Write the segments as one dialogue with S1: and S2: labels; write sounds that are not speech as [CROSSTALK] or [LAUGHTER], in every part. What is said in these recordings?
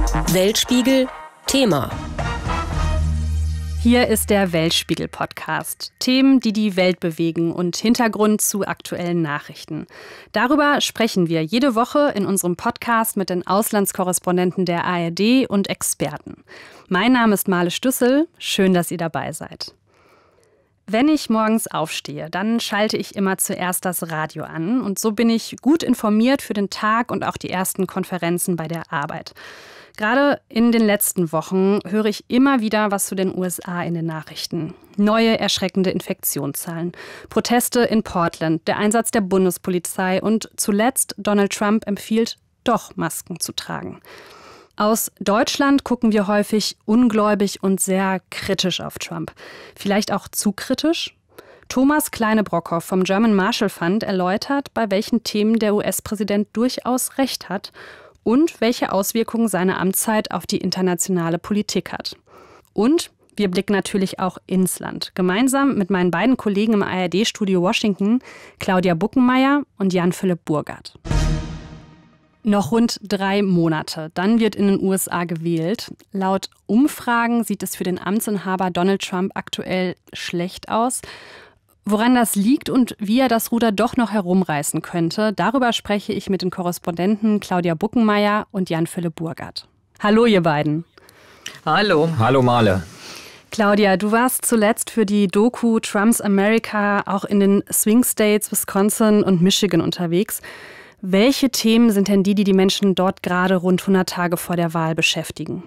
S1: Weltspiegel Thema.
S2: Hier ist der Weltspiegel Podcast. Themen, die die Welt bewegen und Hintergrund zu aktuellen Nachrichten. Darüber sprechen wir jede Woche in unserem Podcast mit den Auslandskorrespondenten der ARD und Experten. Mein Name ist Male Stüssel. Schön, dass ihr dabei seid. Wenn ich morgens aufstehe, dann schalte ich immer zuerst das Radio an und so bin ich gut informiert für den Tag und auch die ersten Konferenzen bei der Arbeit. Gerade in den letzten Wochen höre ich immer wieder was zu den USA in den Nachrichten. Neue erschreckende Infektionszahlen, Proteste in Portland, der Einsatz der Bundespolizei und zuletzt Donald Trump empfiehlt, doch Masken zu tragen. Aus Deutschland gucken wir häufig ungläubig und sehr kritisch auf Trump. Vielleicht auch zu kritisch? Thomas Kleine-Brockhoff vom German Marshall Fund erläutert, bei welchen Themen der US-Präsident durchaus recht hat und welche Auswirkungen seine Amtszeit auf die internationale Politik hat. Und wir blicken natürlich auch ins Land. Gemeinsam mit meinen beiden Kollegen im ARD-Studio Washington, Claudia Buckenmeier und Jan-Philipp Burgert. Noch rund drei Monate. Dann wird in den USA gewählt. Laut Umfragen sieht es für den Amtsinhaber Donald Trump aktuell schlecht aus. Woran das liegt und wie er das Ruder doch noch herumreißen könnte, darüber spreche ich mit den Korrespondenten Claudia Buckenmeier und Jan-Philipp Burgert. Hallo, ihr beiden.
S3: Hallo.
S4: Hallo, Male.
S2: Claudia, du warst zuletzt für die Doku Trump's America auch in den Swing States Wisconsin und Michigan unterwegs. Welche Themen sind denn die, die die Menschen dort gerade rund 100 Tage vor der Wahl beschäftigen?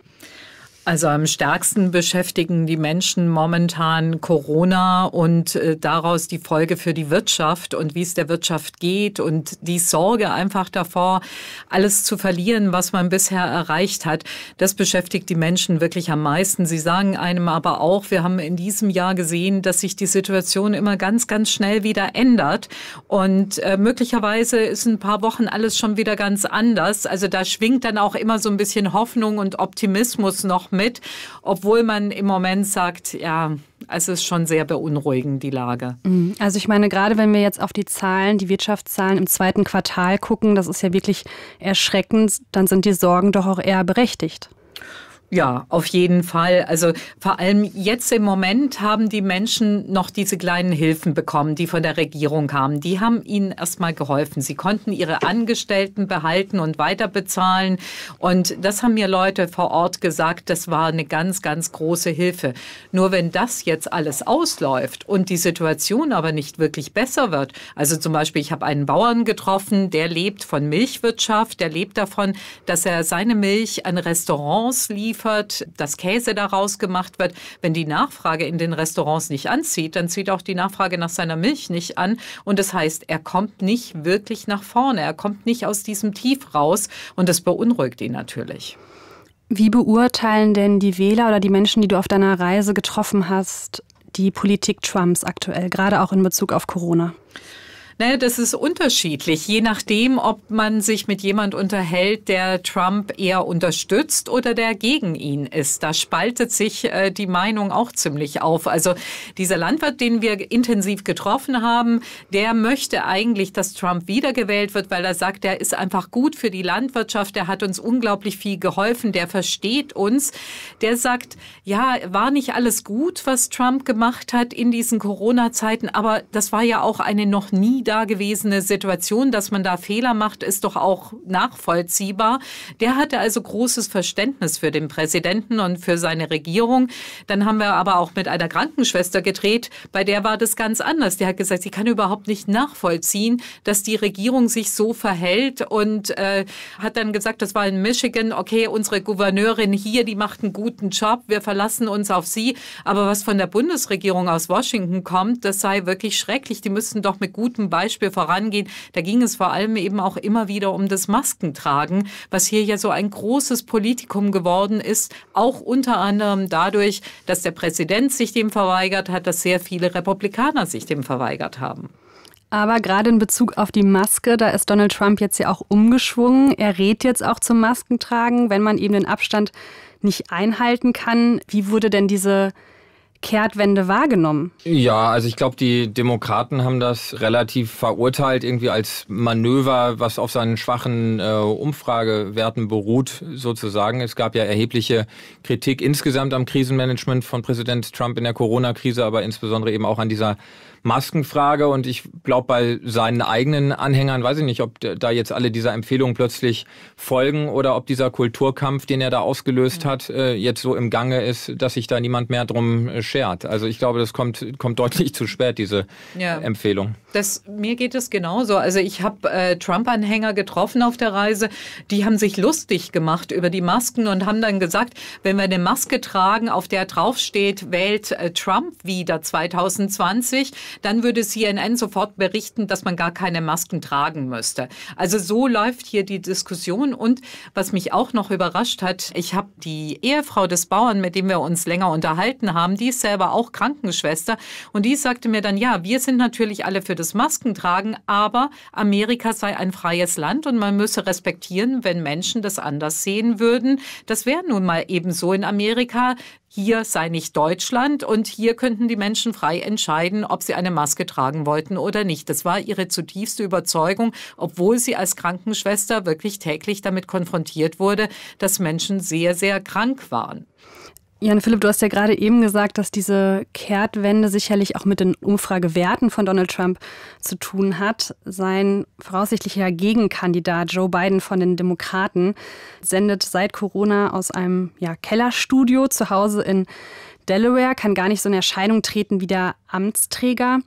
S3: Also am stärksten beschäftigen die Menschen momentan Corona und äh, daraus die Folge für die Wirtschaft und wie es der Wirtschaft geht und die Sorge einfach davor, alles zu verlieren, was man bisher erreicht hat. Das beschäftigt die Menschen wirklich am meisten. Sie sagen einem aber auch, wir haben in diesem Jahr gesehen, dass sich die Situation immer ganz, ganz schnell wieder ändert und äh, möglicherweise ist in ein paar Wochen alles schon wieder ganz anders. Also da schwingt dann auch immer so ein bisschen Hoffnung und Optimismus noch mit, obwohl man im Moment sagt, ja, es ist schon sehr beunruhigend, die Lage.
S2: Mhm. Also ich meine, gerade wenn wir jetzt auf die Zahlen, die Wirtschaftszahlen im zweiten Quartal gucken, das ist ja wirklich erschreckend, dann sind die Sorgen doch auch eher berechtigt.
S3: Ja, auf jeden Fall. Also vor allem jetzt im Moment haben die Menschen noch diese kleinen Hilfen bekommen, die von der Regierung kamen. Die haben ihnen erstmal geholfen. Sie konnten ihre Angestellten behalten und weiter bezahlen. Und das haben mir Leute vor Ort gesagt, das war eine ganz, ganz große Hilfe. Nur wenn das jetzt alles ausläuft und die Situation aber nicht wirklich besser wird, also zum Beispiel, ich habe einen Bauern getroffen, der lebt von Milchwirtschaft, der lebt davon, dass er seine Milch an Restaurants liefert geliefert, dass Käse daraus gemacht wird. Wenn die Nachfrage in den Restaurants nicht anzieht, dann zieht auch die Nachfrage nach seiner Milch nicht an. Und das heißt, er kommt nicht wirklich nach vorne. Er kommt nicht aus diesem Tief raus. Und das beunruhigt ihn natürlich.
S2: Wie beurteilen denn die Wähler oder die Menschen, die du auf deiner Reise getroffen hast, die Politik Trumps aktuell, gerade auch in Bezug auf Corona?
S3: Naja, das ist unterschiedlich, je nachdem, ob man sich mit jemand unterhält, der Trump eher unterstützt oder der gegen ihn ist. Da spaltet sich äh, die Meinung auch ziemlich auf. Also dieser Landwirt, den wir intensiv getroffen haben, der möchte eigentlich, dass Trump wiedergewählt wird, weil er sagt, er ist einfach gut für die Landwirtschaft, der hat uns unglaublich viel geholfen, der versteht uns. Der sagt, ja, war nicht alles gut, was Trump gemacht hat in diesen Corona-Zeiten, aber das war ja auch eine noch nie dagewesene Situation, dass man da Fehler macht, ist doch auch nachvollziehbar. Der hatte also großes Verständnis für den Präsidenten und für seine Regierung. Dann haben wir aber auch mit einer Krankenschwester gedreht, bei der war das ganz anders. Die hat gesagt, sie kann überhaupt nicht nachvollziehen, dass die Regierung sich so verhält und äh, hat dann gesagt, das war in Michigan, okay, unsere Gouverneurin hier, die macht einen guten Job, wir verlassen uns auf sie. Aber was von der Bundesregierung aus Washington kommt, das sei wirklich schrecklich. Die müssten doch mit gutem Beispiel vorangehen. Da ging es vor allem eben auch immer wieder um das Maskentragen, was hier ja so ein großes Politikum geworden ist, auch unter anderem dadurch, dass der Präsident sich dem verweigert hat, dass sehr viele Republikaner sich dem verweigert haben.
S2: Aber gerade in Bezug auf die Maske, da ist Donald Trump jetzt ja auch umgeschwungen. Er rät jetzt auch zum Maskentragen, wenn man eben den Abstand nicht einhalten kann. Wie wurde denn diese Kehrtwende wahrgenommen?
S1: Ja, also ich glaube, die Demokraten haben das relativ verurteilt, irgendwie als Manöver, was auf seinen schwachen äh, Umfragewerten beruht, sozusagen. Es gab ja erhebliche Kritik insgesamt am Krisenmanagement von Präsident Trump in der Corona-Krise, aber insbesondere eben auch an dieser Maskenfrage und ich glaube bei seinen eigenen Anhängern, weiß ich nicht, ob da jetzt alle dieser Empfehlungen plötzlich folgen oder ob dieser Kulturkampf, den er da ausgelöst hat, äh, jetzt so im Gange ist, dass sich da niemand mehr drum äh, schert. Also ich glaube, das kommt, kommt deutlich zu spät, diese ja. Empfehlung.
S3: Das, mir geht es genauso. Also ich habe äh, Trump-Anhänger getroffen auf der Reise, die haben sich lustig gemacht über die Masken und haben dann gesagt, wenn wir eine Maske tragen, auf der draufsteht, wählt äh, Trump wieder 2020, dann würde CNN sofort berichten, dass man gar keine Masken tragen müsste. Also so läuft hier die Diskussion. Und was mich auch noch überrascht hat, ich habe die Ehefrau des Bauern, mit dem wir uns länger unterhalten haben, die ist selber auch Krankenschwester. Und die sagte mir dann, ja, wir sind natürlich alle für das Maskentragen, aber Amerika sei ein freies Land und man müsse respektieren, wenn Menschen das anders sehen würden. Das wäre nun mal eben so in Amerika hier sei nicht Deutschland und hier könnten die Menschen frei entscheiden, ob sie eine Maske tragen wollten oder nicht. Das war ihre zutiefste Überzeugung, obwohl sie als Krankenschwester wirklich täglich damit konfrontiert wurde, dass Menschen sehr, sehr krank waren.
S2: Jan Philipp, du hast ja gerade eben gesagt, dass diese Kehrtwende sicherlich auch mit den Umfragewerten von Donald Trump zu tun hat. Sein voraussichtlicher Gegenkandidat Joe Biden von den Demokraten sendet seit Corona aus einem ja, Kellerstudio zu Hause in Delaware, kann gar nicht so in Erscheinung treten wie der Amtsträger.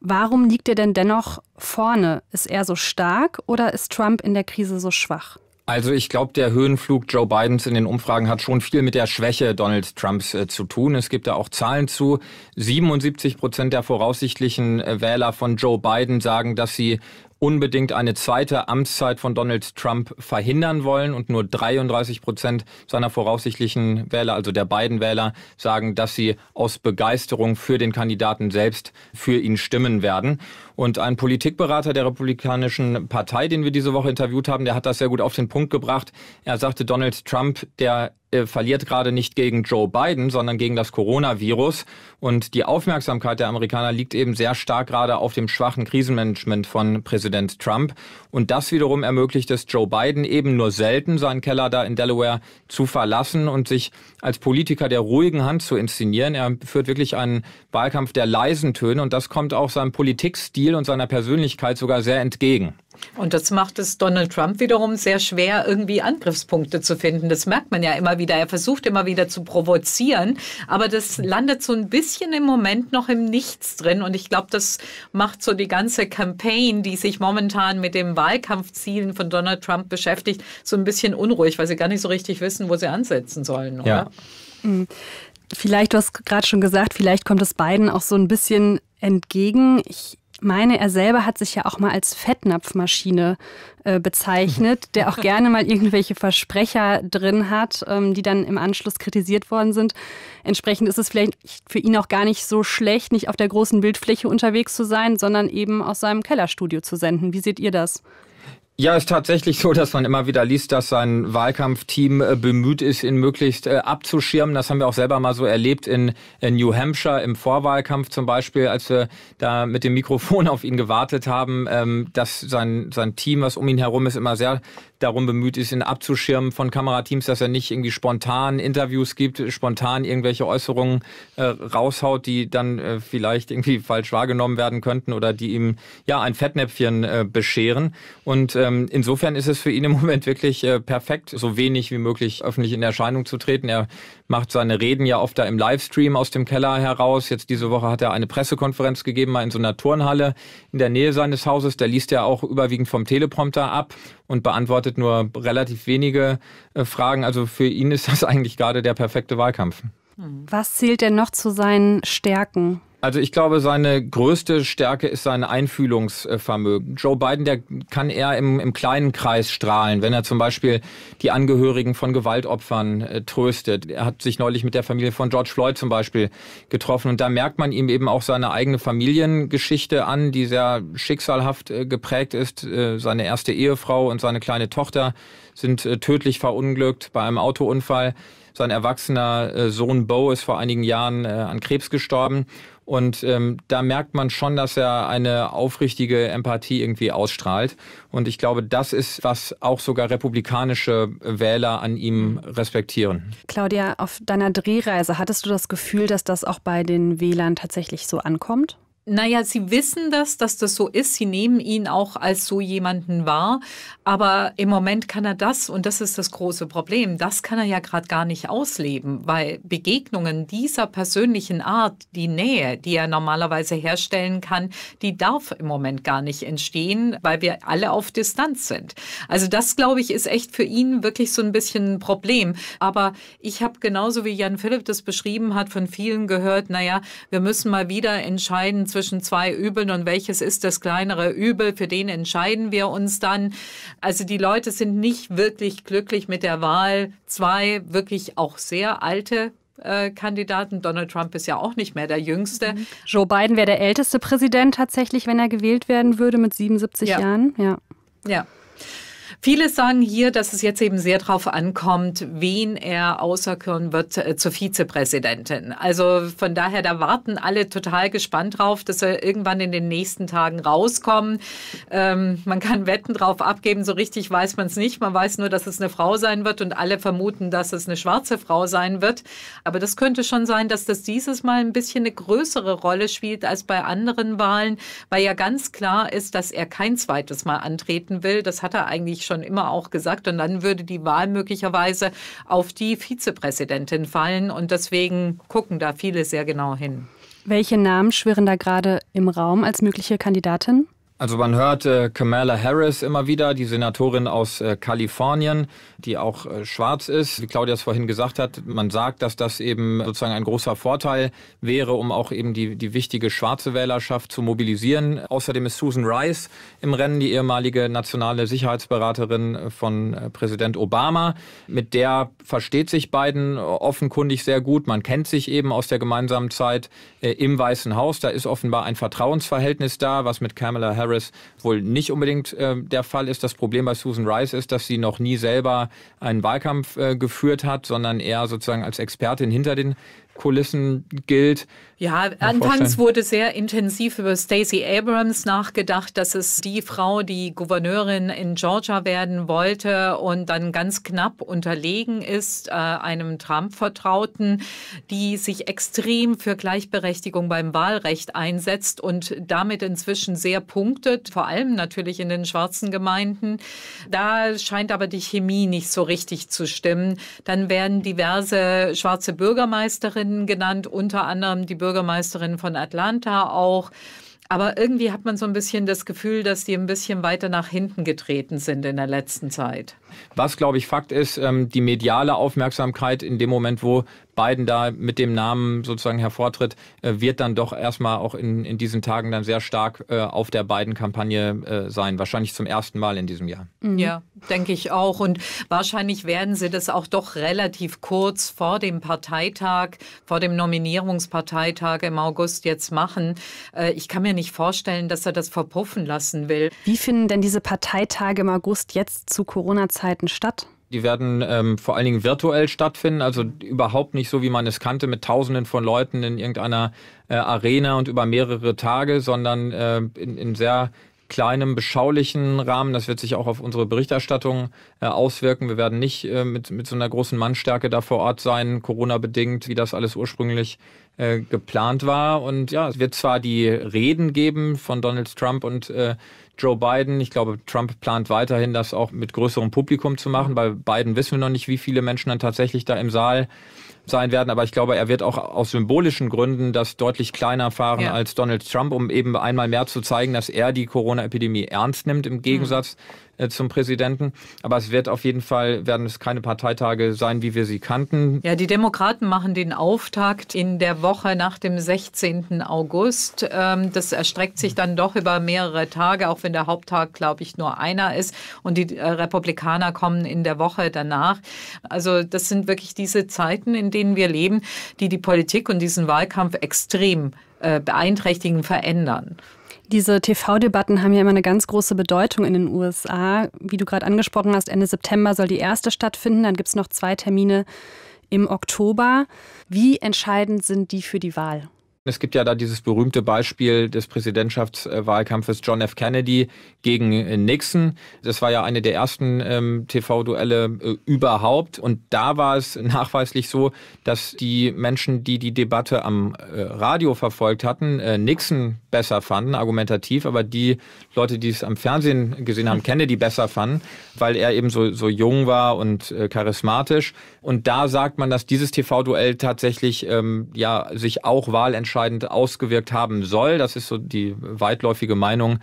S2: Warum liegt er denn dennoch vorne? Ist er so stark oder ist Trump in der Krise so schwach?
S1: Also ich glaube, der Höhenflug Joe Bidens in den Umfragen hat schon viel mit der Schwäche Donald Trumps äh, zu tun. Es gibt da auch Zahlen zu. 77 Prozent der voraussichtlichen äh, Wähler von Joe Biden sagen, dass sie unbedingt eine zweite Amtszeit von Donald Trump verhindern wollen und nur 33 Prozent seiner voraussichtlichen Wähler, also der beiden Wähler, sagen, dass sie aus Begeisterung für den Kandidaten selbst für ihn stimmen werden. Und ein Politikberater der Republikanischen Partei, den wir diese Woche interviewt haben, der hat das sehr gut auf den Punkt gebracht. Er sagte, Donald Trump, der äh, verliert gerade nicht gegen Joe Biden, sondern gegen das Coronavirus. Und die Aufmerksamkeit der Amerikaner liegt eben sehr stark gerade auf dem schwachen Krisenmanagement von Präsident Trump. Und das wiederum ermöglicht es Joe Biden eben nur selten, seinen Keller da in Delaware zu verlassen und sich als Politiker der ruhigen Hand zu inszenieren. Er führt wirklich einen Wahlkampf der leisen Töne und das kommt auch seinem Politikstil und seiner Persönlichkeit sogar sehr entgegen.
S3: Und das macht es Donald Trump wiederum sehr schwer, irgendwie Angriffspunkte zu finden. Das merkt man ja immer wieder. Er versucht immer wieder zu provozieren, aber das landet so ein bisschen im Moment noch im Nichts drin. Und ich glaube, das macht so die ganze Campaign, die sich momentan mit den Wahlkampfzielen von Donald Trump beschäftigt, so ein bisschen unruhig, weil sie gar nicht so richtig wissen, wo sie ansetzen sollen, oder? Ja.
S2: Mhm. Vielleicht, du hast gerade schon gesagt, vielleicht kommt es beiden auch so ein bisschen entgegen. Ich meine, er selber hat sich ja auch mal als Fettnapfmaschine äh, bezeichnet, der auch gerne mal irgendwelche Versprecher drin hat, ähm, die dann im Anschluss kritisiert worden sind. Entsprechend ist es vielleicht für ihn auch gar nicht so schlecht, nicht auf der großen Bildfläche unterwegs zu sein, sondern eben aus seinem Kellerstudio zu senden. Wie seht ihr das?
S1: Ja, ist tatsächlich so, dass man immer wieder liest, dass sein Wahlkampfteam äh, bemüht ist, ihn möglichst äh, abzuschirmen. Das haben wir auch selber mal so erlebt in, New Hampshire im Vorwahlkampf zum Beispiel, als wir da mit dem Mikrofon auf ihn gewartet haben, ähm, dass sein, sein Team, was um ihn herum ist, immer sehr darum bemüht ist, ihn abzuschirmen von Kamerateams, dass er nicht irgendwie spontan Interviews gibt, spontan irgendwelche Äußerungen äh, raushaut, die dann vielleicht irgendwie falsch wahrgenommen werden könnten oder die ihm ja ein Fettnäpfchen bescheren. Und ähm, insofern ist es für ihn im [LAUGHS] Moment wirklich äh, perfekt, so wenig wie möglich öffentlich in Erscheinung zu treten. Er macht seine Reden ja oft da im Livestream aus dem Keller heraus. Jetzt diese Woche hat er eine Pressekonferenz gegeben, mal in so einer Turnhalle in der Nähe seines Hauses. Da liest er auch überwiegend vom Teleprompter ab und beantwortet nur relativ wenige äh, Fragen. Also für ihn ist das [LAUGHS] eigentlich gerade der perfekte Wahlkampf.
S2: Was zählt denn noch zu seinen Stärken?
S1: Also ich glaube, seine größte Stärke ist sein Einfühlungsvermögen. Joe Biden, der kann eher im, im kleinen Kreis strahlen, wenn er zum Beispiel die Angehörigen von Gewaltopfern äh, tröstet. Er hat sich neulich mit der Familie von George Floyd zum Beispiel getroffen und da merkt man ihm eben auch seine eigene Familiengeschichte an, die sehr schicksalhaft äh, geprägt ist. Äh, seine erste Ehefrau und seine kleine Tochter sind äh, tödlich verunglückt bei einem Autounfall. Sein erwachsener äh, Sohn Bo ist vor einigen Jahren äh, an Krebs gestorben. Und ähm, da merkt man schon, dass er eine aufrichtige Empathie irgendwie ausstrahlt. Und ich glaube, das ist, was auch sogar republikanische Wähler an ihm respektieren.
S2: Claudia, auf deiner Drehreise hattest du das Gefühl, dass das auch bei den Wählern tatsächlich so ankommt?
S3: Naja, sie wissen das, dass das so ist. Sie nehmen ihn auch als so jemanden wahr. Aber im Moment kann er das, und das ist das große Problem, das kann er ja gerade gar nicht ausleben, weil Begegnungen dieser persönlichen Art, die Nähe, die er normalerweise herstellen kann, die darf im Moment gar nicht entstehen, weil wir alle auf Distanz sind. Also das, glaube ich, ist echt für ihn wirklich so ein bisschen ein Problem. Aber ich habe genauso wie Jan Philipp das beschrieben hat, von vielen gehört, naja, wir müssen mal wieder entscheiden zwischen zwei Übeln und welches ist das kleinere Übel, für den entscheiden wir uns dann. Also die Leute sind nicht wirklich glücklich mit der Wahl. Zwei wirklich auch sehr alte äh, Kandidaten. Donald Trump ist ja auch nicht mehr der Jüngste. Mhm.
S2: Joe Biden wäre der älteste Präsident tatsächlich, wenn er gewählt werden würde mit 77
S3: ja.
S2: Jahren.
S3: Ja. Ja. Viele sagen hier, dass es jetzt eben sehr darauf ankommt, wen er auserkoren wird äh, zur Vizepräsidentin. Also von daher, da warten alle total gespannt drauf, dass er irgendwann in den nächsten Tagen rauskommen. Ähm, man kann Wetten drauf abgeben, so richtig weiß man es nicht. Man weiß nur, dass es eine Frau sein wird und alle vermuten, dass es eine schwarze Frau sein wird. Aber das könnte schon sein, dass das dieses Mal ein bisschen eine größere Rolle spielt als bei anderen Wahlen, weil ja ganz klar ist, dass er kein zweites Mal antreten will. Das hat er eigentlich schon immer auch gesagt. Und dann würde die Wahl möglicherweise auf die Vizepräsidentin fallen. Und deswegen gucken da viele sehr genau hin.
S2: Welche Namen schwirren da gerade im Raum als mögliche Kandidatin?
S1: Also man hört äh, Kamala Harris immer wieder, die Senatorin aus äh, Kalifornien, die auch äh, schwarz ist. Wie Claudia es vorhin gesagt hat, man sagt, dass das eben sozusagen ein großer Vorteil wäre, um auch eben die, die wichtige schwarze Wählerschaft zu mobilisieren. Außerdem ist Susan Rice im Rennen, die ehemalige nationale Sicherheitsberaterin von äh, Präsident Obama. Mit der versteht sich Biden offenkundig sehr gut. Man kennt sich eben aus der gemeinsamen Zeit äh, im Weißen Haus. Da ist offenbar ein Vertrauensverhältnis da, was mit Kamala Harris Harris wohl nicht unbedingt äh, der Fall ist. Das Problem bei Susan Rice ist, dass sie noch nie selber einen Wahlkampf äh, geführt hat, sondern eher sozusagen als Expertin hinter den Kulissen gilt.
S3: Ja, anfangs wurde sehr intensiv über Stacey Abrams nachgedacht. Das ist die Frau, die Gouverneurin in Georgia werden wollte und dann ganz knapp unterlegen ist, äh, einem Trump-Vertrauten, die sich extrem für Gleichberechtigung beim Wahlrecht einsetzt und damit inzwischen sehr punktet, vor allem natürlich in den schwarzen Gemeinden. Da scheint aber die Chemie nicht so richtig zu stimmen. Dann werden diverse schwarze Bürgermeisterinnen genannt, unter anderem die Bürgermeisterin Bürgermeisterin von Atlanta auch. Aber irgendwie hat man so ein bisschen das Gefühl, dass die ein bisschen weiter nach hinten getreten sind in der letzten Zeit.
S1: Was, glaube ich, Fakt ist, ähm, die mediale Aufmerksamkeit in dem Moment, wo Biden da mit dem Namen sozusagen hervortritt, äh, wird dann doch erstmal auch in, in diesen Tagen dann sehr stark äh, auf der Biden-Kampagne äh, sein. Wahrscheinlich zum ersten Mal in diesem Jahr.
S3: Mhm. Ja, denke ich auch. Und wahrscheinlich werden sie das auch doch relativ kurz vor dem Parteitag, vor dem Nominierungsparteitag im August jetzt machen. Ich kann mir nicht vorstellen, dass er das verpuffen lassen will.
S2: Wie finden denn diese Parteitage im August jetzt zu Corona-Zeiten statt?
S1: Die werden ähm, vor allen Dingen virtuell stattfinden, also überhaupt nicht so, wie man es kannte, mit Tausenden von Leuten in irgendeiner äh, Arena und über mehrere Tage, sondern äh, in, in sehr kleinem, beschaulichen Rahmen. Das wird sich auch auf unsere Berichterstattung äh, auswirken. Wir werden nicht äh, mit, mit so einer großen Mannstärke da vor Ort sein, Corona-bedingt, wie das alles ursprünglich äh, geplant war. Und ja, es wird zwar die Reden geben von Donald Trump und äh, Joe Biden. Ich glaube, Trump plant weiterhin, das auch mit größerem Publikum zu machen. Bei Biden wissen wir noch nicht, wie viele Menschen dann tatsächlich da im Saal sein werden. Aber ich glaube, er wird auch aus symbolischen Gründen das deutlich kleiner fahren ja. als Donald Trump, um eben einmal mehr zu zeigen, dass er die Corona-Epidemie ernst nimmt, im Gegensatz äh, zum Präsidenten. Aber es wird auf jeden Fall, werden es keine Parteitage sein, wie wir sie kannten.
S3: Ja, die Demokraten machen den Auftakt in der Woche nach dem 16. August. Ähm, das erstreckt sich dann doch über mehrere Tage, auch wenn der Haupttag, glaube ich, nur einer ist. Und die äh, Republikaner kommen in der Woche danach. Also das sind wirklich diese Zeiten, in denen wir leben, die die Politik und diesen Wahlkampf extrem äh, beeinträchtigen, verändern.
S2: Diese TV-Debatten haben ja immer eine ganz große Bedeutung in den USA. Wie du gerade angesprochen hast, Ende September soll die erste stattfinden. Dann gibt es noch zwei Termine im Oktober. Wie entscheidend sind die für die Wahl?
S1: Es gibt ja da dieses berühmte Beispiel des Präsidentschaftswahlkampfes John F. Kennedy gegen äh, Nixon. Das war ja eine der ersten ähm, TV-Duelle äh, überhaupt. Und da war es nachweislich so, dass die Menschen, die die Debatte am äh, Radio verfolgt hatten, äh, Nixon besser fanden, argumentativ, aber die Leute, die es am Fernsehen gesehen haben, Kennedy besser fanden, weil er eben so, so jung war und äh, charismatisch. Und da sagt man, dass dieses TV-Duell tatsächlich ähm, ja sich auch wahlentscheidend ausgewirkt haben soll. Das ist so die weitläufige Meinung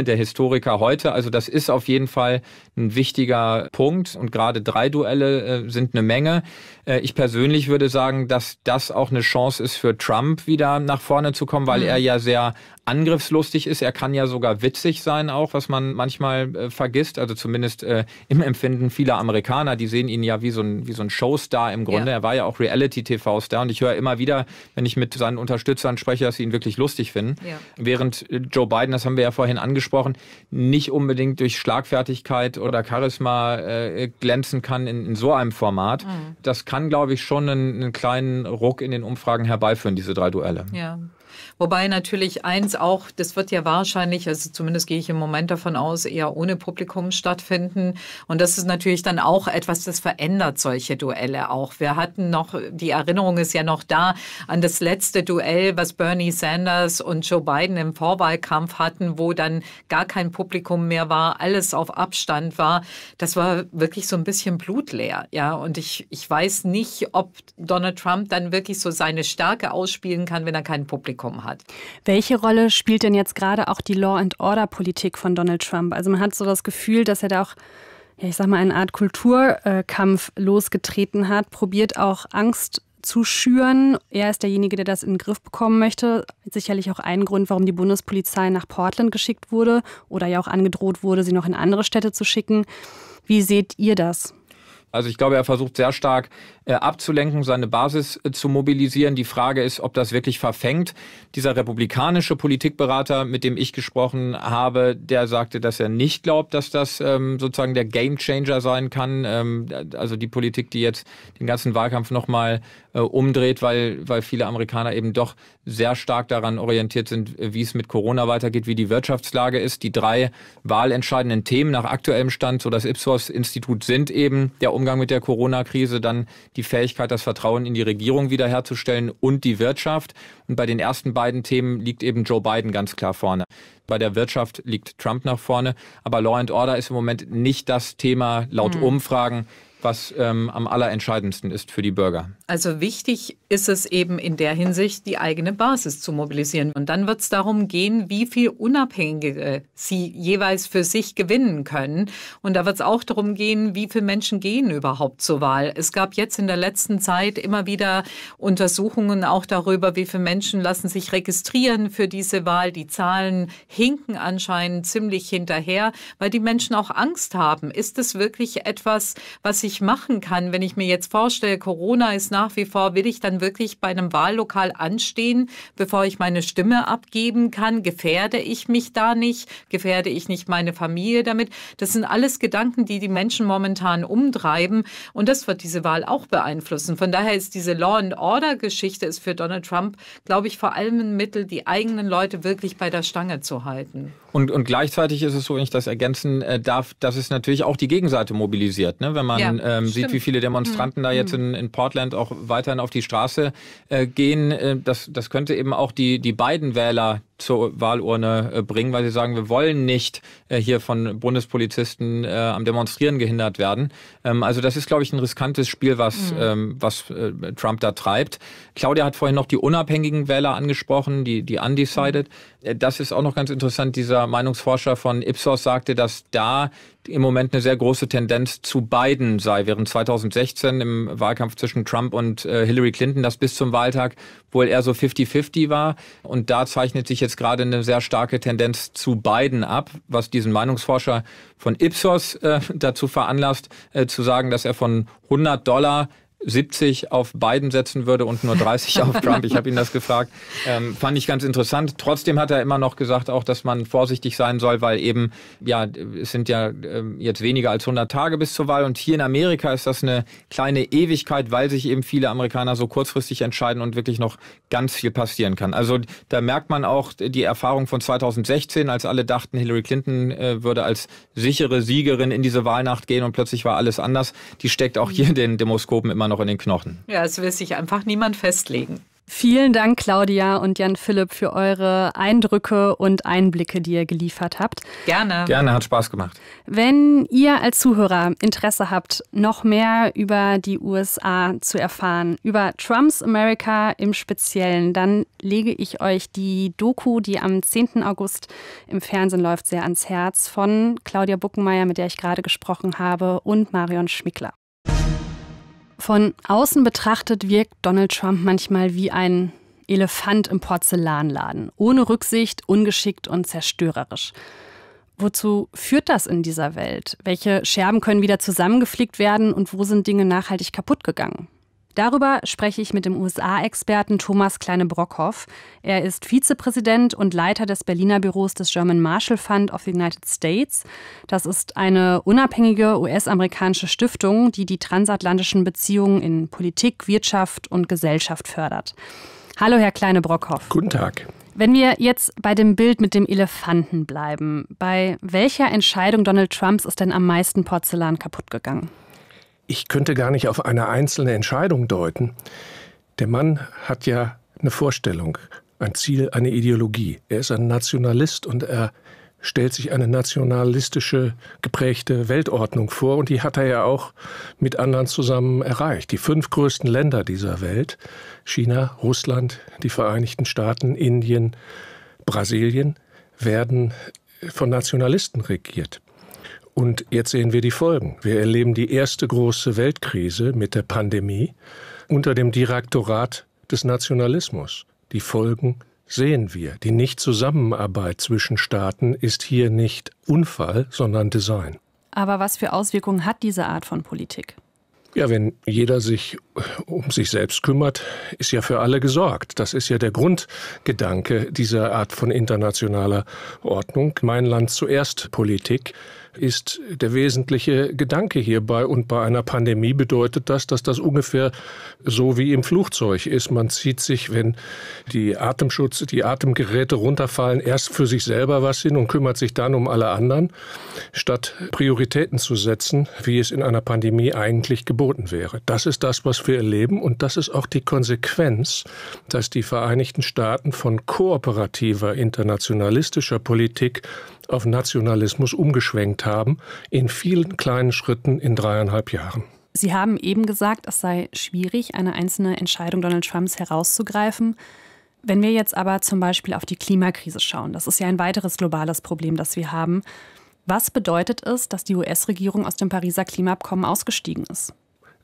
S1: der Historiker heute. Also das ist auf jeden Fall ein wichtiger Punkt und gerade drei Duelle äh, sind eine Menge. Äh, ich persönlich würde sagen, dass das auch eine Chance ist für Trump wieder nach vorne zu kommen, weil mhm. er ja sehr angriffslustig ist. Er kann ja sogar witzig sein, auch was man manchmal äh, vergisst. Also zumindest äh, im Empfinden vieler Amerikaner. Die sehen ihn ja wie so ein, wie so ein Showstar im Grunde. Ja. Er war ja auch Reality-TV-Star. Und ich höre immer wieder, wenn ich mit seinen Unterstützern spreche, dass sie ihn wirklich lustig finden. Ja. Während äh, Joe Biden, das haben wir ja vorhin angesprochen, nicht unbedingt durch Schlagfertigkeit oder Charisma äh, glänzen kann in, in, so einem Format. Mhm. Das kann, glaube ich, schon einen, einen kleinen Ruck in den Umfragen herbeiführen, diese drei Duelle.
S3: Ja. Wobei natürlich eins auch, das wird ja wahrscheinlich, also zumindest gehe ich im Moment davon aus, eher ohne Publikum stattfinden. Und das ist natürlich dann auch etwas, das verändert solche Duelle auch. Wir hatten noch, die Erinnerung ist ja noch da an das letzte Duell, was Bernie Sanders und Joe Biden im Vorwahlkampf hatten, wo dann gar kein Publikum mehr war, alles auf Abstand war. Das war wirklich so ein bisschen blutleer, ja. Und ich, ich weiß nicht, ob Donald Trump dann wirklich so seine Stärke ausspielen kann, wenn er kein Publikum hat hat.
S2: Welche Rolle spielt denn jetzt gerade auch die Law-and-Order-Politik von Donald Trump? Also man hat so das Gefühl, dass er da auch ja, ich sag mal, eine Art Kulturkampf losgetreten hat, probiert auch Angst zu schüren. Er ist derjenige, der das in den Griff bekommen möchte. Sicherlich auch ein Grund, warum die Bundespolizei nach Portland geschickt wurde oder ja auch angedroht wurde, sie noch in andere Städte zu schicken. Wie seht ihr das?
S1: Also ich glaube, er versucht sehr stark äh, abzulenken, seine Basis äh, zu mobilisieren. Die Frage ist, ob das wirklich verfängt. Dieser republikanische Politikberater, mit dem ich gesprochen habe, der sagte, dass er nicht glaubt, dass das ähm, sozusagen der Gamechanger sein kann. Ähm, also die Politik, die jetzt den ganzen Wahlkampf nochmal äh, umdreht, weil, weil viele Amerikaner eben doch sehr stark daran orientiert sind, wie es mit Corona weitergeht, wie die Wirtschaftslage ist. Die drei wahlentscheidenden Themen nach aktuellem Stand, so das Ipsos-Institut, sind eben der Umgang mit der Corona-Krise, dann die Fähigkeit, das Vertrauen in die Regierung wiederherzustellen und die Wirtschaft. Und bei den ersten beiden Themen liegt eben Joe Biden ganz klar vorne. Bei der Wirtschaft liegt Trump nach vorne. Aber Law and Order ist im Moment nicht das Thema laut mhm. Umfragen, was ähm, am allerentscheidendsten ist für die Bürger.
S3: Also wichtig ist es eben in der Hinsicht, die eigene Basis zu mobilisieren. Und dann wird es darum gehen, wie viel Unabhängige sie jeweils für sich gewinnen können. Und da wird es auch darum gehen, wie viele Menschen gehen überhaupt zur Wahl. Es gab jetzt in der letzten Zeit immer wieder Untersuchungen auch darüber, wie viele Menschen lassen sich registrieren für diese Wahl. Die Zahlen hinken anscheinend ziemlich hinterher, weil die Menschen auch Angst haben. Ist es wirklich etwas, was ich machen kann, wenn ich mir jetzt vorstelle, Corona ist nach wie vor, will ich dann wirklich bei einem Wahllokal anstehen, bevor ich meine Stimme abgeben kann? Gefährde ich mich da nicht? Gefährde ich nicht meine Familie damit? Das sind alles Gedanken, die die Menschen momentan umtreiben und das wird diese Wahl auch beeinflussen. Von daher ist diese Law and Order Geschichte ist für Donald Trump, glaube ich, vor allem ein Mittel, die eigenen Leute wirklich bei der Stange zu halten.
S1: Und, und gleichzeitig ist es so, wenn ich das ergänzen äh, darf, dass es natürlich auch die Gegenseite mobilisiert. Ne? Wenn man ja, ähm, sieht, wie viele Demonstranten mhm. da jetzt in, in Portland auch weiterhin auf die Straße äh, gehen, äh, das, das könnte eben auch die, die beiden Wähler zur Wahlurne äh, bringen, weil sie sagen, wir wollen nicht äh, hier von Bundespolizisten äh, am Demonstrieren gehindert werden. Ähm, also das ist, glaube ich, ein riskantes Spiel, was, mhm. ähm, was äh, Trump da treibt. Claudia hat vorhin noch die unabhängigen Wähler angesprochen, die, die undecided. Mhm. Äh, das ist auch noch ganz interessant. Dieser Meinungsforscher von Ipsos sagte, dass da im Moment eine sehr große Tendenz zu beiden sei, während 2016 im Wahlkampf zwischen Trump und äh, Hillary Clinton das bis zum Wahltag wohl eher so 50-50 war. Und da zeichnet sich jetzt gerade eine sehr starke Tendenz zu beiden ab, was diesen Meinungsforscher von Ipsos äh, [LAUGHS] dazu veranlasst, äh, zu sagen, dass er von 100 Dollar 70 auf Biden setzen würde und nur 30 auf [LAUGHS] Trump. Ich habe ihn das gefragt. Ähm, fand ich ganz interessant. Trotzdem hat er immer noch gesagt, auch, dass man vorsichtig sein soll, weil eben, ja, es sind ja äh, jetzt weniger als 100 Tage bis zur Wahl. Und hier in Amerika ist das eine kleine Ewigkeit, weil sich eben viele Amerikaner so kurzfristig entscheiden und wirklich noch ganz viel passieren kann. Also da merkt man auch die Erfahrung von 2016, als alle dachten, Hillary Clinton äh, würde als sichere Siegerin in diese Wahlnacht gehen und plötzlich war alles anders. Die steckt auch hier in den Demoskopen immer noch in den Knochen.
S3: Ja, es will sich einfach niemand festlegen.
S2: Vielen Dank, Claudia und Jan Philipp, für eure Eindrücke und Einblicke, die ihr geliefert habt.
S3: Gerne.
S1: Gerne, hat Spaß gemacht.
S2: Wenn ihr als Zuhörer Interesse habt, noch mehr über die USA zu erfahren, über Trumps America im Speziellen, dann lege ich euch die Doku, die am 10. August im Fernsehen läuft, sehr ans Herz von Claudia Buckenmeier, mit der ich gerade gesprochen habe, und Marion Schmickler. Von außen betrachtet wirkt Donald Trump manchmal wie ein Elefant im Porzellanladen, ohne Rücksicht, ungeschickt und zerstörerisch. Wozu führt das in dieser Welt? Welche Scherben können wieder zusammengeflickt werden und wo sind Dinge nachhaltig kaputt gegangen? Darüber spreche ich mit dem USA-Experten Thomas Kleine-Brockhoff. Er ist Vizepräsident und Leiter des Berliner Büros des German Marshall Fund of the United States. Das ist eine unabhängige US-amerikanische Stiftung, die die transatlantischen Beziehungen in Politik, Wirtschaft und Gesellschaft fördert. Hallo, Herr Kleine-Brockhoff.
S4: Guten Tag.
S2: Wenn wir jetzt bei dem Bild mit dem Elefanten bleiben, bei welcher Entscheidung Donald Trumps ist denn am meisten Porzellan kaputt gegangen?
S4: Ich könnte gar nicht auf eine einzelne Entscheidung deuten. Der Mann hat ja eine Vorstellung, ein Ziel, eine Ideologie. Er ist ein Nationalist und er stellt sich eine nationalistische geprägte Weltordnung vor und die hat er ja auch mit anderen zusammen erreicht. Die fünf größten Länder dieser Welt, China, Russland, die Vereinigten Staaten, Indien, Brasilien, werden von Nationalisten regiert. Und jetzt sehen wir die Folgen. Wir erleben die erste große Weltkrise mit der Pandemie unter dem Direktorat des Nationalismus. Die Folgen sehen wir. Die Nichtzusammenarbeit zwischen Staaten ist hier nicht Unfall, sondern Design.
S2: Aber was für Auswirkungen hat diese Art von Politik?
S4: Ja, wenn jeder sich um sich selbst kümmert, ist ja für alle gesorgt. Das ist ja der Grundgedanke dieser Art von internationaler Ordnung. Mein Land zuerst Politik ist der wesentliche Gedanke hierbei. Und bei einer Pandemie bedeutet das, dass das ungefähr so wie im Flugzeug ist. Man zieht sich, wenn die Atemschutz, die Atemgeräte runterfallen, erst für sich selber was hin und kümmert sich dann um alle anderen, statt Prioritäten zu setzen, wie es in einer Pandemie eigentlich geboten wäre. Das ist das, was wir erleben. Und das ist auch die Konsequenz, dass die Vereinigten Staaten von kooperativer internationalistischer Politik auf Nationalismus umgeschwenkt haben, in vielen kleinen Schritten in dreieinhalb Jahren.
S2: Sie haben eben gesagt, es sei schwierig, eine einzelne Entscheidung Donald Trumps herauszugreifen. Wenn wir jetzt aber zum Beispiel auf die Klimakrise schauen, das ist ja ein weiteres globales Problem, das wir haben. Was bedeutet es, dass die US-Regierung aus dem Pariser Klimaabkommen ausgestiegen ist?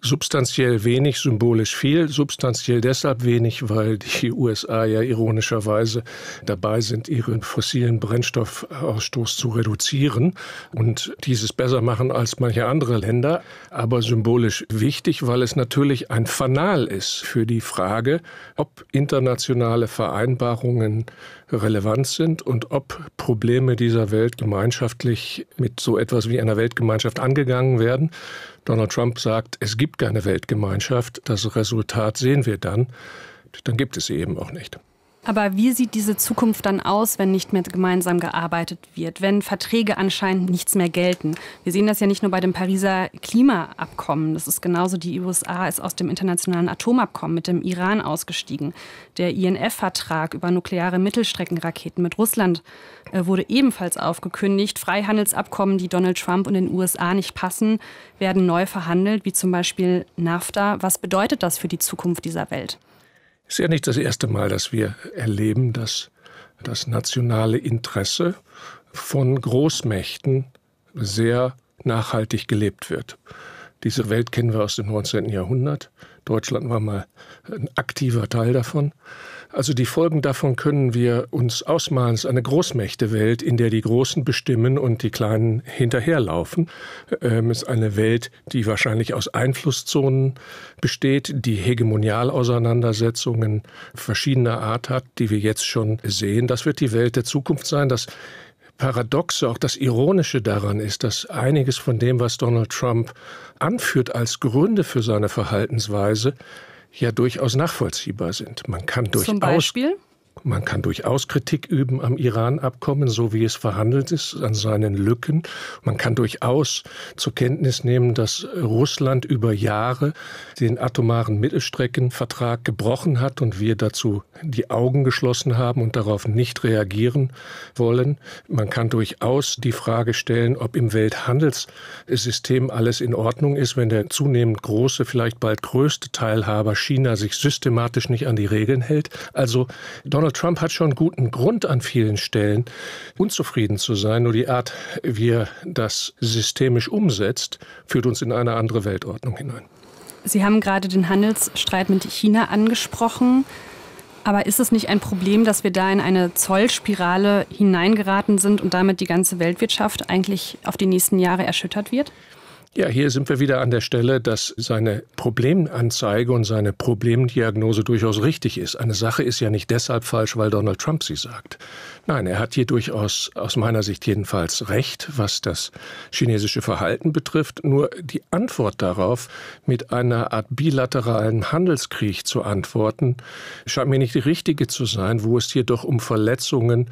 S4: Substanziell wenig, symbolisch viel. Substanziell deshalb wenig, weil die USA ja ironischerweise dabei sind, ihren fossilen Brennstoffausstoß zu reduzieren und dieses besser machen als manche andere Länder. Aber symbolisch wichtig, weil es natürlich ein Fanal ist für die Frage, ob internationale Vereinbarungen relevant sind und ob Probleme dieser Welt gemeinschaftlich mit so etwas wie einer Weltgemeinschaft angegangen werden. Donald Trump sagt, es gibt keine Weltgemeinschaft. Das Resultat sehen wir dann. Dann gibt es sie eben auch nicht.
S2: Aber wie sieht diese Zukunft dann aus, wenn nicht mehr gemeinsam gearbeitet wird, wenn Verträge anscheinend nichts mehr gelten? Wir sehen das ja nicht nur bei dem Pariser Klimaabkommen. Das ist genauso, die USA ist aus dem internationalen Atomabkommen mit dem Iran ausgestiegen. Der INF-Vertrag über nukleare Mittelstreckenraketen mit Russland äh, wurde ebenfalls aufgekündigt. Freihandelsabkommen, die Donald Trump und den USA nicht passen, werden neu verhandelt, wie zum Beispiel NAFTA. Was bedeutet das für die Zukunft dieser Welt?
S4: Ist ja nicht das erste Mal, dass wir erleben, dass das nationale Interesse von Großmächten sehr nachhaltig gelebt wird. Diese Welt kennen wir aus dem 19. Jahrhundert. Deutschland war mal ein aktiver Teil davon. Also die Folgen davon können wir uns ausmalen. Es ist eine Großmächtewelt, in der die Großen bestimmen und die Kleinen hinterherlaufen. Ähm, es ist eine Welt, die wahrscheinlich aus Einflusszonen besteht, die Hegemonialauseinandersetzungen verschiedener Art hat, die wir jetzt schon sehen. Das wird die Welt der Zukunft sein. Das Paradoxe, auch das Ironische daran ist, dass einiges von dem, was Donald Trump anführt als Gründe für seine Verhaltensweise, ja durchaus nachvollziehbar sind. Man kann durchaus
S2: Zum Beispiel?
S4: Man kann durchaus Kritik üben am Iran-Abkommen, so wie es verhandelt ist, an seinen Lücken. Man kann durchaus zur Kenntnis nehmen, dass Russland über Jahre den atomaren Mittelstreckenvertrag gebrochen hat und wir dazu die Augen geschlossen haben und darauf nicht reagieren wollen. Man kann durchaus die Frage stellen, ob im Welthandelssystem alles in Ordnung ist, wenn der zunehmend große, vielleicht bald größte Teilhaber China sich systematisch nicht an die Regeln hält. Also Donald Donald Trump hat schon guten Grund an vielen Stellen, unzufrieden zu sein. Nur die Art, wie er das systemisch umsetzt, führt uns in eine andere Weltordnung hinein.
S2: Sie haben gerade den Handelsstreit mit China angesprochen. Aber ist es nicht ein Problem, dass wir da in eine Zollspirale hineingeraten sind und damit die ganze Weltwirtschaft eigentlich auf die nächsten Jahre erschüttert wird?
S4: Ja, hier sind wir wieder an der Stelle, dass seine Problemanzeige und seine Problemdiagnose durchaus richtig ist. Eine Sache ist ja nicht deshalb falsch, weil Donald Trump sie sagt. Nein, er hat hier durchaus aus meiner Sicht jedenfalls recht, was das chinesische Verhalten betrifft. Nur die Antwort darauf, mit einer Art bilateralen Handelskrieg zu antworten, scheint mir nicht die richtige zu sein, wo es hier doch um Verletzungen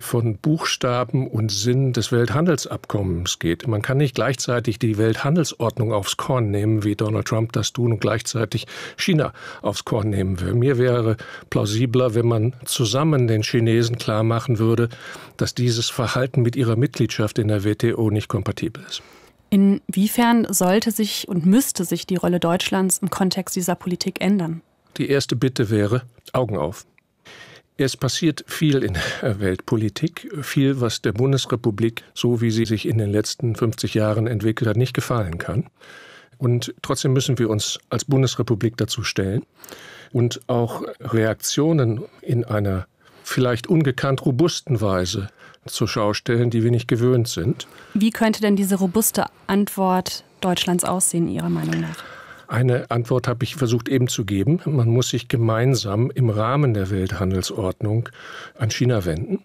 S4: von Buchstaben und Sinn des Welthandelsabkommens geht. Man kann nicht gleichzeitig die Welthandelsordnung aufs Korn nehmen, wie Donald Trump das tun, und gleichzeitig China aufs Korn nehmen will. Mir wäre plausibler, wenn man zusammen den Chinesen klar machen machen würde, dass dieses Verhalten mit ihrer Mitgliedschaft in der WTO nicht kompatibel ist.
S2: Inwiefern sollte sich und müsste sich die Rolle Deutschlands im Kontext dieser Politik ändern?
S4: Die erste Bitte wäre Augen auf. Es passiert viel in der Weltpolitik, viel, was der Bundesrepublik, so wie sie sich in den letzten 50 Jahren entwickelt hat, nicht gefallen kann. Und trotzdem müssen wir uns als Bundesrepublik dazu stellen und auch Reaktionen in einer vielleicht ungekannt robusten Weise zur Schau stellen, die wir nicht gewöhnt sind.
S2: Wie könnte denn diese robuste Antwort Deutschlands aussehen, Ihrer Meinung nach?
S4: Eine Antwort habe ich versucht eben zu geben. Man muss sich gemeinsam im Rahmen der Welthandelsordnung an China wenden.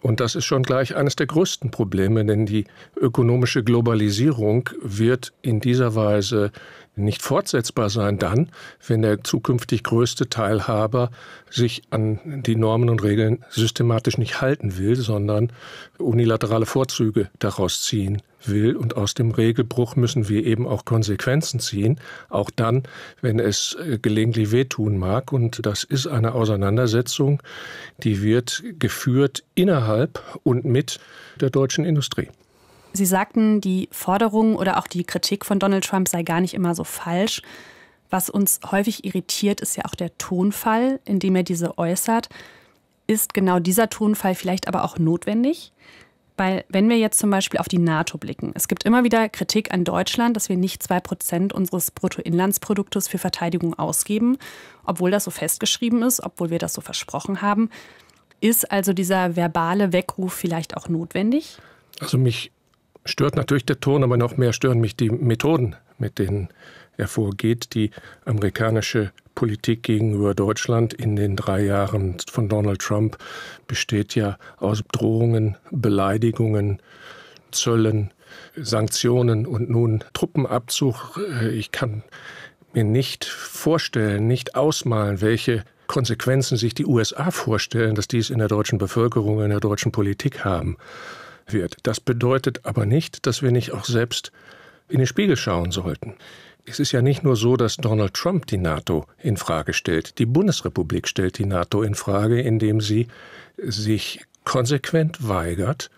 S4: Und das ist schon gleich eines der größten Probleme, denn die ökonomische Globalisierung wird in dieser Weise nicht fortsetzbar sein dann, wenn der zukünftig größte Teilhaber sich an die Normen und Regeln systematisch nicht halten will, sondern unilaterale Vorzüge daraus ziehen will. Und aus dem Regelbruch müssen wir eben auch Konsequenzen ziehen, auch dann, wenn es äh, gelegentlich wehtun mag. Und das ist eine Auseinandersetzung, die wird geführt innerhalb und mit der deutschen Industrie.
S2: Sie sagten, die Forderung oder auch die Kritik von Donald Trump sei gar nicht immer so falsch. Was uns häufig irritiert, ist ja auch der Tonfall, in dem er diese äußert. Ist genau dieser Tonfall vielleicht aber auch notwendig? Weil wenn wir jetzt zum Beispiel auf die NATO blicken, es gibt immer wieder Kritik an Deutschland, dass wir nicht zwei Prozent unseres Bruttoinlandsproduktes für Verteidigung ausgeben, obwohl das so festgeschrieben ist, obwohl wir das so versprochen haben. Ist also dieser verbale Weckruf vielleicht auch notwendig?
S4: Also mich stört natürlich der Ton, aber noch mehr stören mich die Methoden, mit denen er vorgeht. Die amerikanische Politik gegenüber Deutschland in den drei Jahren von Donald Trump besteht ja aus Drohungen, Beleidigungen, Zöllen, Sanktionen und nun Truppenabzug. Ich kann mir nicht vorstellen, nicht ausmalen, welche Konsequenzen sich die USA vorstellen, dass dies in der deutschen Bevölkerung, in der deutschen Politik haben wird. Das bedeutet aber nicht, dass wir nicht auch selbst in den Spiegel schauen sollten. Es ist ja nicht nur so, dass Donald Trump die NATO in Frage stellt. Die Bundesrepublik stellt die NATO in Frage, indem sie sich konsequent weigert,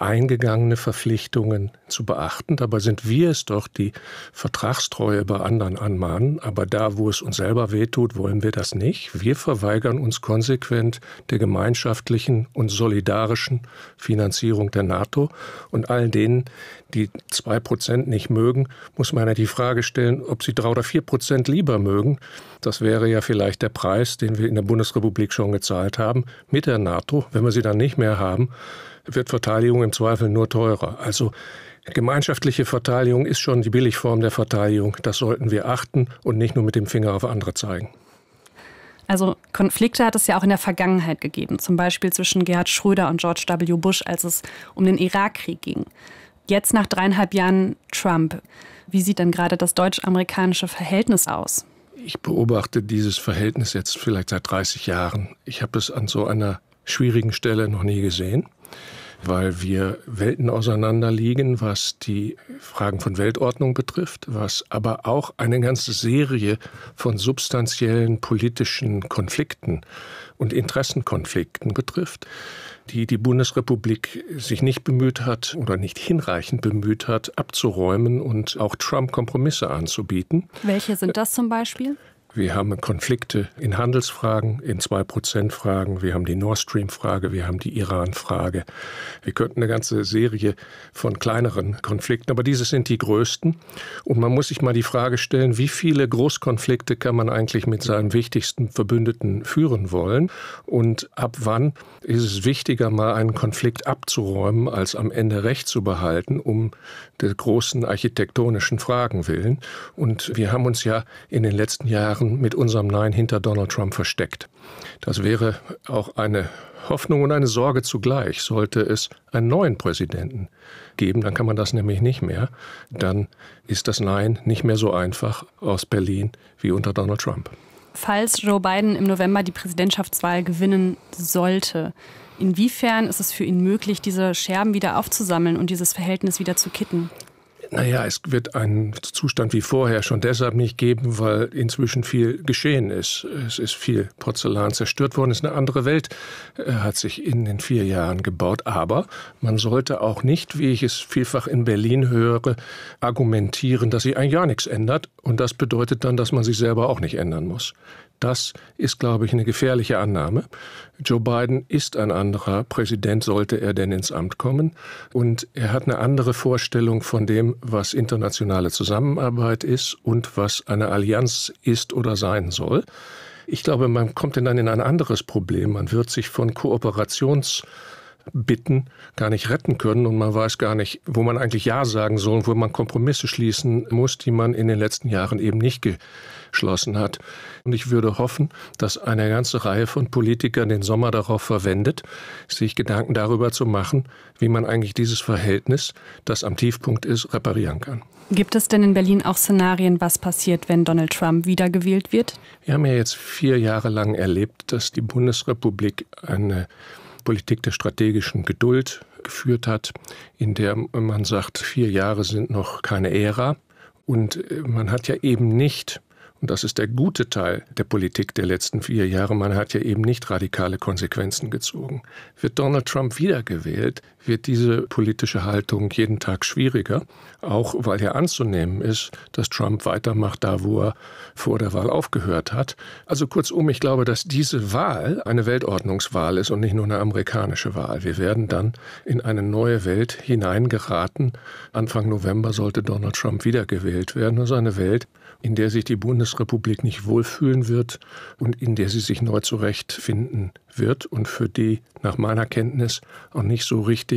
S4: eingegangene Verpflichtungen zu beachten. Dabei sind wir es doch, die Vertragstreue bei anderen anmahnen. Aber da, wo es uns selber wehtut, wollen wir das nicht. Wir verweigern uns konsequent der gemeinschaftlichen und solidarischen Finanzierung der NATO. Und all denen, die zwei Prozent nicht mögen, muss man ja die Frage stellen, ob sie drei oder vier Prozent lieber mögen. Das wäre ja vielleicht der Preis, den wir in der Bundesrepublik schon gezahlt haben mit der NATO. Wenn wir sie dann nicht mehr haben, wird Verteidigung im Zweifel nur teurer. Also gemeinschaftliche Verteidigung ist schon die Billigform der Verteidigung. Das sollten wir achten und nicht nur mit dem Finger auf andere zeigen.
S2: Also Konflikte hat es ja auch in der Vergangenheit gegeben, zum Beispiel zwischen Gerhard Schröder und George W. Bush, als es um den Irakkrieg ging. Jetzt nach dreieinhalb Jahren Trump, wie sieht denn gerade das deutsch-amerikanische Verhältnis aus?
S4: Ich beobachte dieses Verhältnis jetzt vielleicht seit 30 Jahren. Ich habe es an so einer schwierigen Stelle noch nie gesehen weil wir Welten auseinanderliegen, was die Fragen von Weltordnung betrifft, was aber auch eine ganze Serie von substanziellen politischen Konflikten und Interessenkonflikten betrifft, die die Bundesrepublik sich nicht bemüht hat oder nicht hinreichend bemüht hat, abzuräumen und auch Trump Kompromisse anzubieten.
S2: Welche sind das zum Beispiel?
S4: Wir haben Konflikte in Handelsfragen, in Zwei-Prozent-Fragen. Wir haben die Nord Stream-Frage, wir haben die Iran-Frage. Wir könnten eine ganze Serie von kleineren Konflikten, aber diese sind die größten. Und man muss sich mal die Frage stellen, wie viele Großkonflikte kann man eigentlich mit seinem wichtigsten Verbündeten führen wollen? Und ab wann ist es wichtiger, mal einen Konflikt abzuräumen, als am Ende Recht zu behalten, um der großen architektonischen Fragen willen? Und wir haben uns ja in den letzten Jahren mit unserem Nein hinter Donald Trump versteckt. Das wäre auch eine Hoffnung und eine Sorge zugleich. Sollte es einen neuen Präsidenten geben, dann kann man das nämlich nicht mehr. Dann ist das Nein nicht mehr so einfach aus Berlin wie unter Donald Trump.
S2: Falls Joe Biden im November die Präsidentschaftswahl gewinnen sollte, inwiefern ist es für ihn möglich, diese Scherben wieder aufzusammeln und dieses Verhältnis wieder zu kitten?
S4: Naja, es wird einen Zustand wie vorher schon deshalb nicht geben, weil inzwischen viel geschehen ist. Es ist viel Porzellan zerstört worden. Es ist eine andere Welt, äh, hat sich in den vier Jahren gebaut. Aber man sollte auch nicht, wie ich es vielfach in Berlin höre, argumentieren, dass sich ein Jahr nichts ändert. Und das bedeutet dann, dass man sich selber auch nicht ändern muss. Das ist, glaube ich, eine gefährliche Annahme. Joe Biden ist ein anderer Präsident, sollte er denn ins Amt kommen. Und er hat eine andere Vorstellung von dem, was internationale Zusammenarbeit ist und was eine Allianz ist oder sein soll. Ich glaube, man kommt dann in ein anderes Problem. Man wird sich von Kooperations Bitten gar nicht retten können und man weiß gar nicht, wo man eigentlich Ja sagen soll und wo man Kompromisse schließen muss, die man in den letzten Jahren eben nicht geschlossen hat. Und ich würde hoffen, dass eine ganze Reihe von Politikern den Sommer darauf verwendet, sich Gedanken darüber zu machen, wie man eigentlich dieses Verhältnis, das am Tiefpunkt ist, reparieren kann.
S2: Gibt es denn in Berlin auch Szenarien, was passiert, wenn Donald Trump wiedergewählt wird?
S4: Wir haben ja jetzt vier Jahre lang erlebt, dass die Bundesrepublik eine Politik der strategischen Geduld geführt hat, in der man sagt, vier Jahre sind noch keine Ära. Und äh, man hat ja eben nicht und das ist der gute Teil der Politik der letzten vier Jahre. Man hat ja eben nicht radikale Konsequenzen gezogen. Wird Donald Trump wiedergewählt, wird diese politische Haltung jeden Tag schwieriger, auch weil ja anzunehmen ist, dass Trump weitermacht da, wo er vor der Wahl aufgehört hat. Also kurzum, ich glaube, dass diese Wahl eine Weltordnungswahl ist und nicht nur eine amerikanische Wahl. Wir werden dann in eine neue Welt hineingeraten. Anfang November sollte Donald Trump wiedergewählt werden. Das ist eine Welt, in der sich die Bundesrepublik nicht wohlfühlen wird und in der sie sich neu zurechtfinden wird und für die nach meiner Kenntnis auch nicht so richtig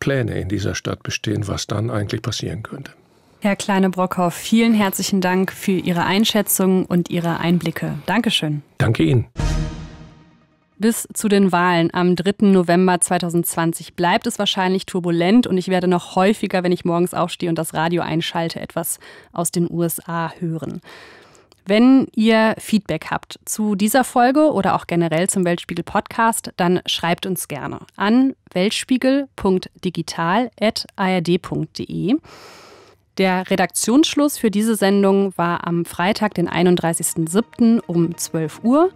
S4: Pläne in dieser Stadt bestehen, was dann eigentlich passieren könnte.
S2: Herr Kleine-Brockhoff, vielen herzlichen Dank für Ihre Einschätzung und Ihre Einblicke. Dankeschön.
S4: Danke Ihnen.
S2: Bis zu den Wahlen am 3. November 2020 bleibt es wahrscheinlich turbulent und ich werde noch häufiger, wenn ich morgens aufstehe und das Radio einschalte, etwas aus den USA hören. Wenn ihr Feedback habt zu dieser Folge oder auch generell zum Weltspiegel Podcast, dann schreibt uns gerne an weltspiegel.digital.ard.de. Der Redaktionsschluss für diese Sendung war am Freitag, den 31.07. um 12 Uhr.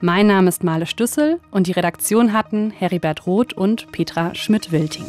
S2: Mein Name ist Male Stüssel und die Redaktion hatten Heribert Roth und Petra Schmidt-Wilting.